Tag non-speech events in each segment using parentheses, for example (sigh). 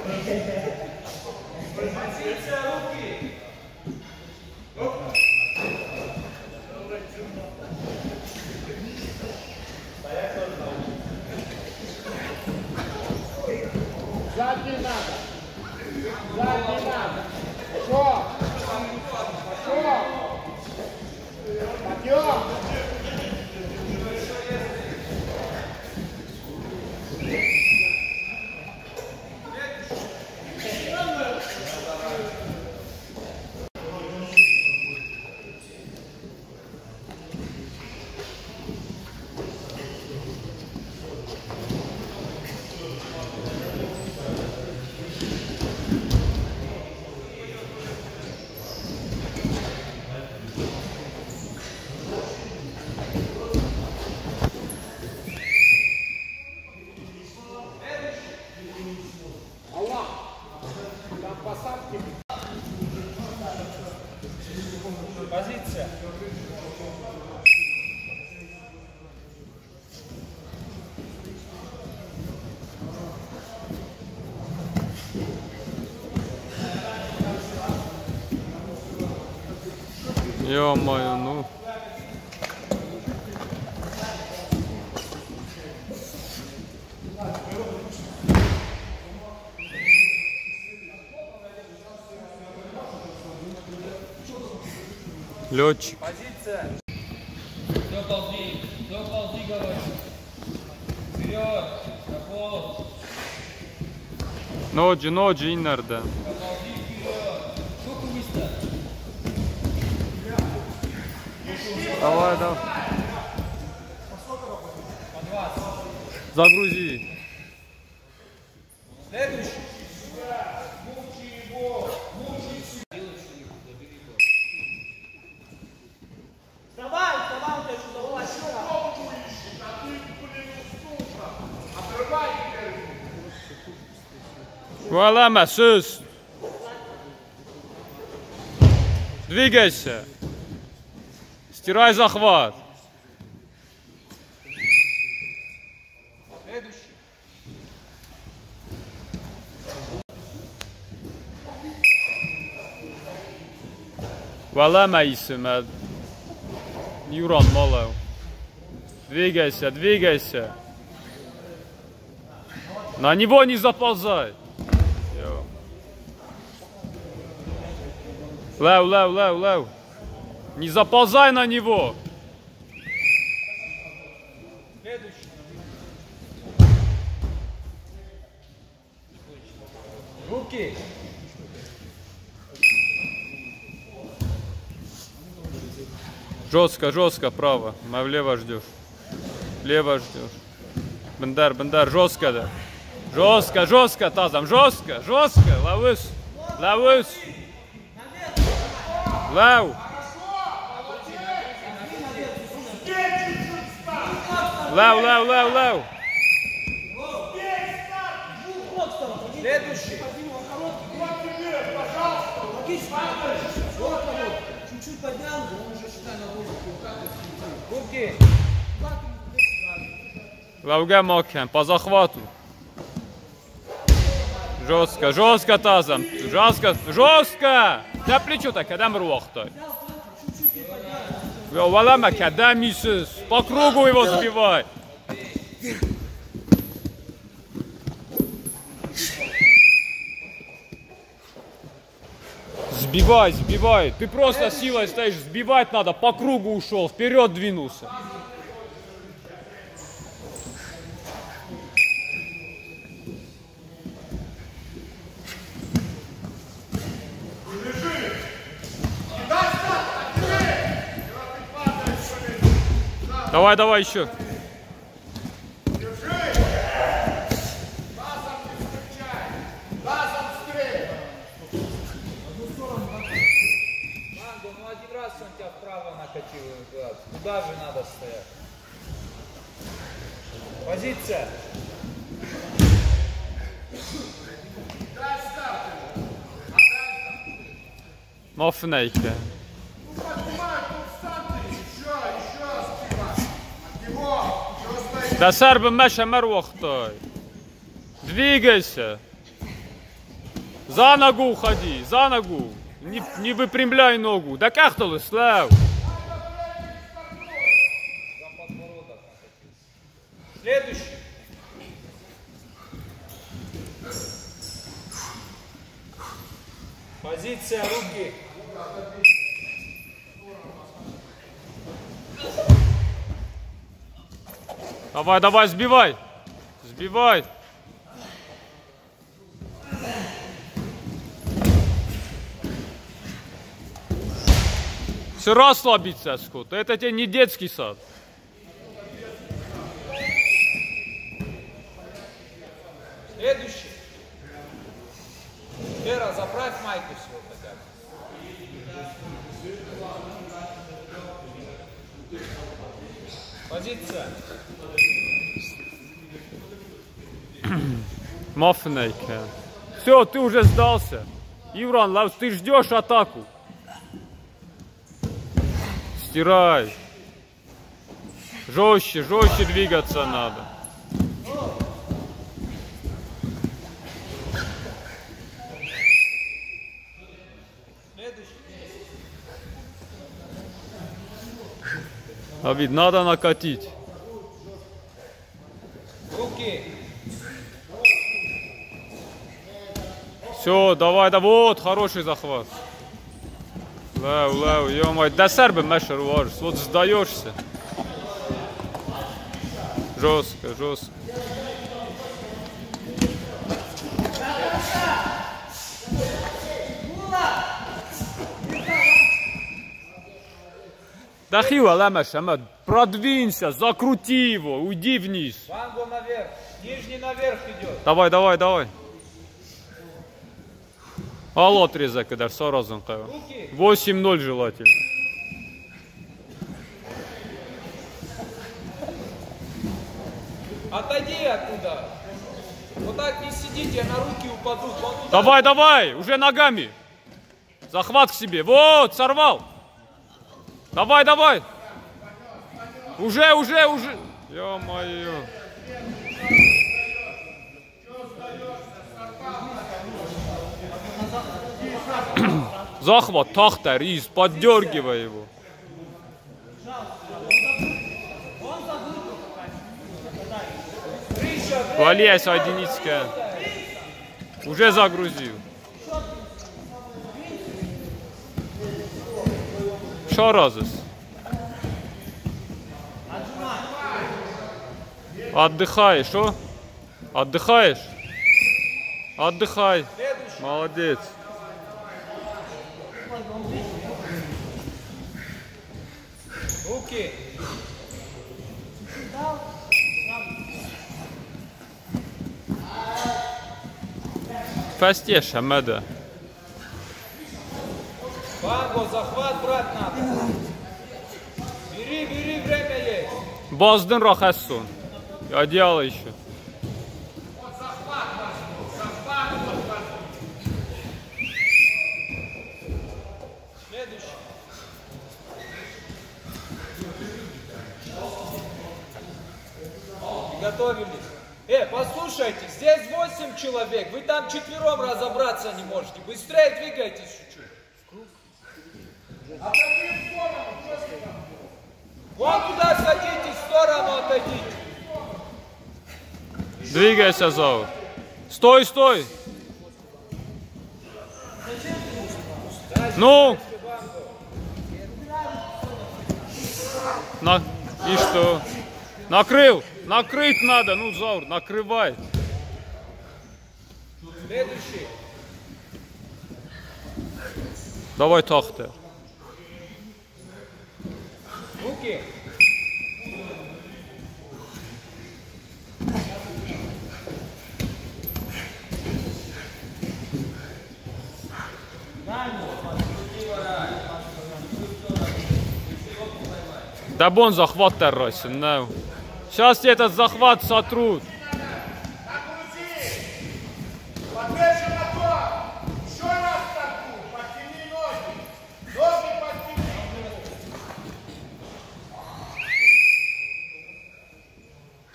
(laughs) Francisca Luque. Ё-моё, ну. Летчик. Позиция. Все ползи. Все. Вперед. На пол. Ноджи, ноджи. Ползи Давай, давай. По 20. Загрузи. Следующий. Вставай, вставай, у тебя что-то плаща. Валама, sus. Двигайся. Стирай захват. Следующий. Валама исима. Юран Малов. Двигайся, двигайся. На него не заползай. Лев, лев, лев, лев. Не заползай на него. Руки. Жестко, жестко, право. Мы влево ждешь. Лево ждешь. Бендар, бендар, жестко, да. Жестко, жестко, тазом, жестко, жестко. Лавыс, лавыс. Лав. Лав, лав, лав, лав. Следующий. Чуть-чуть поднял, он уже считай на. Руки. Лавга Мокхен, по захвату. Жестко, жестко тазом. Жестко, жестко. На плечо так, когда мруахтай. Валама, когда миссис. По кругу его сбивай. Сбивай, сбивай. Ты просто силой стоишь, сбивать надо. По кругу ушел, вперед двинулся. Давай, давай еще. Туда же надо стоять. Позиция. Mafnejkę. Да сэр бы Маша Марвахтой. Двигайся. За ногу уходи, за ногу. Не, не выпрямляй ногу. Да как то Слав? Следующий. Позиция руки. Давай, давай, сбивай. Сбивай. Все расслабиться, Скотт. Это тебе не детский сад. Следующий. Вера, заправь майку хотя бы. Позиция. (clears throat) Мафнейка. Все, ты уже сдался. Ивран, ты ждешь атаку. Стирай. Жестче, жестче двигаться надо. Следующий. А ведь надо накатить. Руки. Все, давай, да вот, хороший захват. Лев, лев, ё-моё, да серби мешер важишь, вот сдаешься. Жестко, жестко. Да хила, Лемеш, Амед, продвинься, закрути его, уйди вниз. Вангу наверх. Нижний наверх идет. Давай, давай, давай. Отрезок, kadar Сорозон кава. Руки. 8-0 желательно. Отойди оттуда. Вот так не сидите, на руки упадут. Давай, давай, уже ногами. Захват к себе. Вот, сорвал. Давай, давай. Уже, уже, уже. Ё-моё. (clears throat) Захват, тахта, рис, поддергивай его. Валия Единицкая. Уже загрузил. Разыс? Отдыхаешь, что? Отдыхаешь? Отдыхай. Молодец. Руки. Фастеш, Амеда. Вангу, захват брать надо. Бери, бери, время Бозден Рохассон. Одеяло еще. Приготовились. Э, послушайте, здесь 8 человек, вы там четвером разобраться не можете. Быстрее двигайтесь чуть-чуть. Вон туда садитесь, в сторону отойдите. Двигайся, Зау. Стой, стой. Ну. На... И что? Накрыл. Накрыть надо. Ну, Заур, накрывай. Следующий. Давай тахта. Руки. Да бон захват террасен, no. Сейчас этот захват сотрут.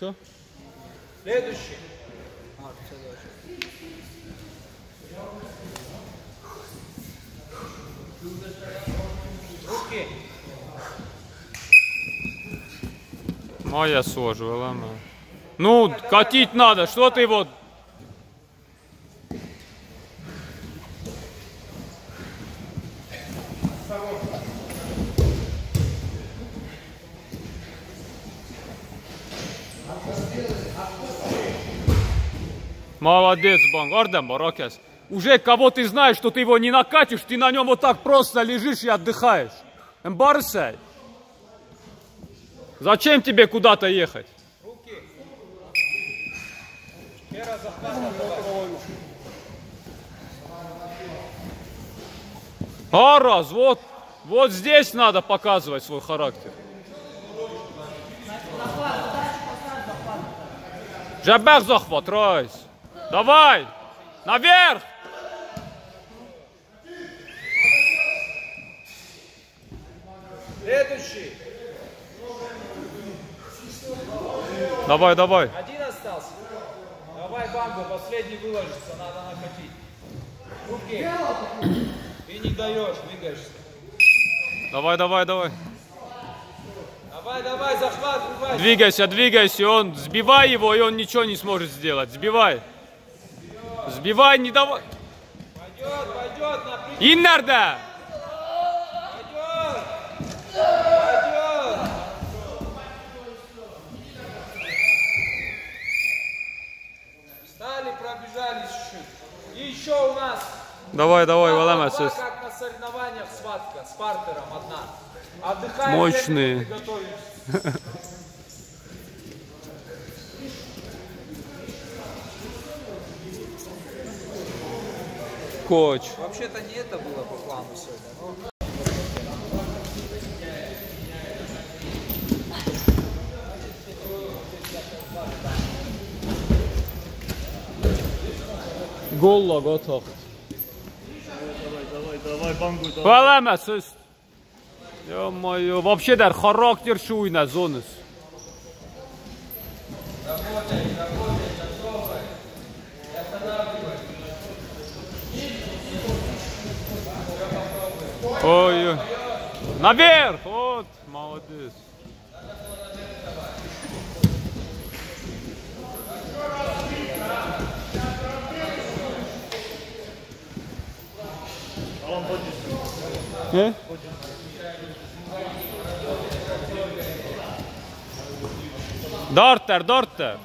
Все? Следующий. Ну, а, все Руки. Моя сожжела. Ну, катить надо, что ты вот... Молодец, Банк. Орден, Баракес. Уже кого ты знаешь, что ты его не накатишь, ты на нем вот так просто лежишь и отдыхаешь. Эмбарсай. Зачем тебе куда-то ехать? А раз, вот, вот здесь надо показывать свой характер. Жабах захват, Райс. Давай, наверх. Следующий. Давай, давай. Один остался. Давай, Банго, последний выложится, надо накатить. Руки. Ты не даешь, двигаешься. Давай, давай, давай. Давай, давай, захват, врубай. Двигайся, двигайся, он, сбивай его, и он ничего не сможет сделать. Сбивай. Сбивай, не давай. Пойдет, пойдет, напрягай. Иннерде. Пойдет. Пойдет. Встали, пробежались чуть-чуть. И еще у нас Давай, давай, два, сес. как на соревнованиях схватка с партером одна. Отдыхаем. Мощные. готовимся. (laughs) Коч. Вообще-то не это было по плану сегодня. но- Голла готов. Давай, давай, бангу, давай. Валама, сес. Ё-моё, вообще дар характер шуйна зонус. Ой, ой. Наверх! Вот, молодец. Ne? Дортер, Дортер.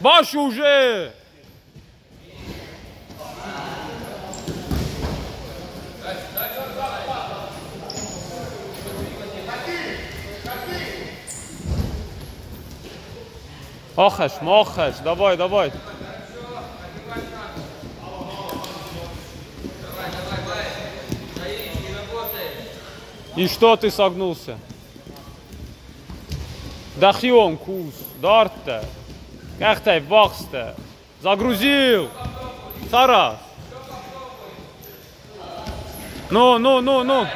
Баш уже! Охаш, мохаш, давай, давай. И что ты согнулся? Дахион кус, дарта. Как ты вахста? Загрузил. Сара. Ну, ну, ну, ну.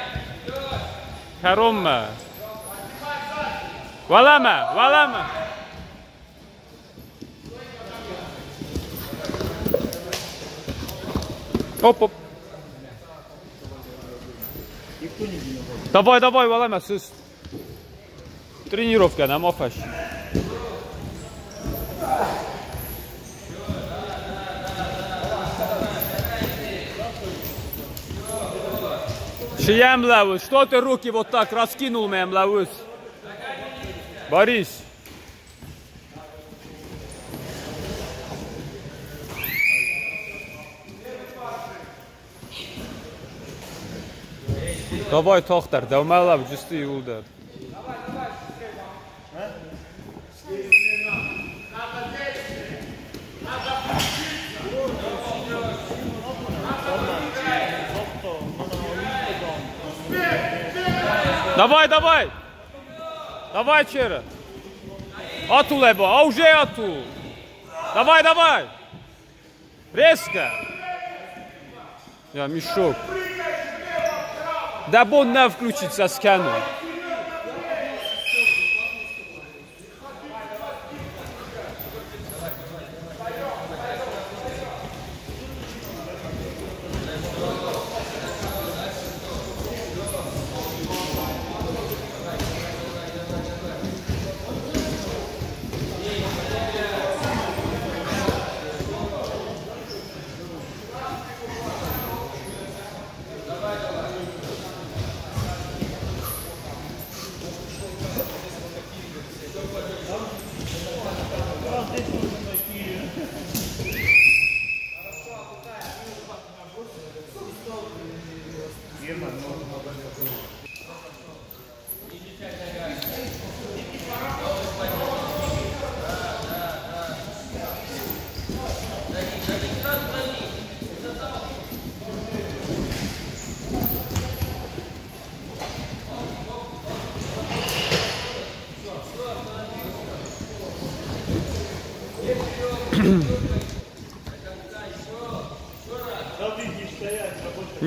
Харомма. Валама, валама. Оп, оп. Давай, давай, валама, сыс. Тренировка на мофаш. Шиям лавус, что ты руки вот так раскинул, мэм лавус? Борис. Давай toxtar, davmalab justi yo'lda. Давай, давай! Давай, Чера! Ату, Лебо, а уже ату! Давай, давай! Резко! Я мешок. Да бон не включится сканер.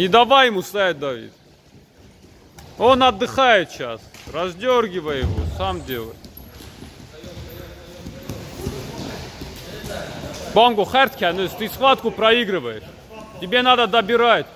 Не давай ему стоять, Давид. Он отдыхает сейчас. Раздергивай его, сам делай. Бонго, Херткянус, ты схватку проигрываешь. Тебе надо добирать.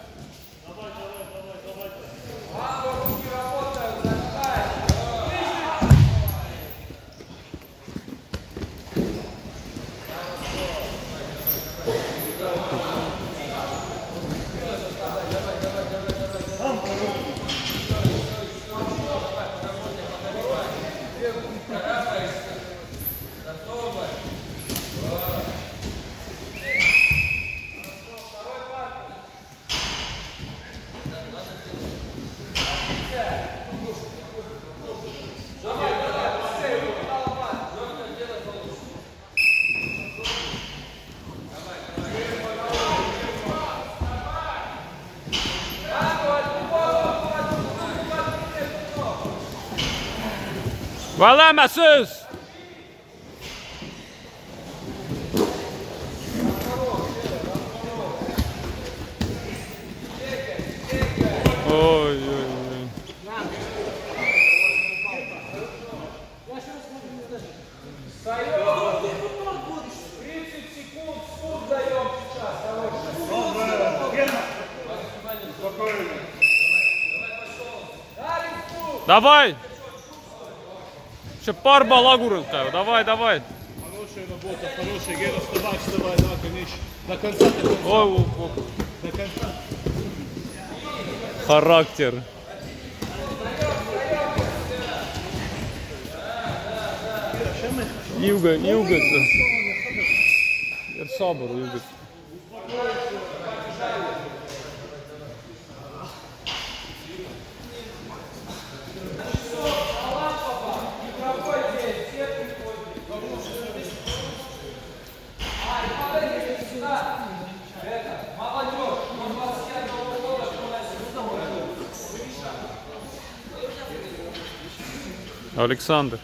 Vallamasız. Ой, ой, ой. Встаем. 30 секунд спуск даем сейчас. Давай. Ще пар балагурен ставил. Давай, давай. Хорошая работа, хорошая. Гера, вставай, вставай, да, конечно. До конца, до конца. Ой, ой, ой. До конца. Характер. Юга, юга. Ер sabır, юга. Александр.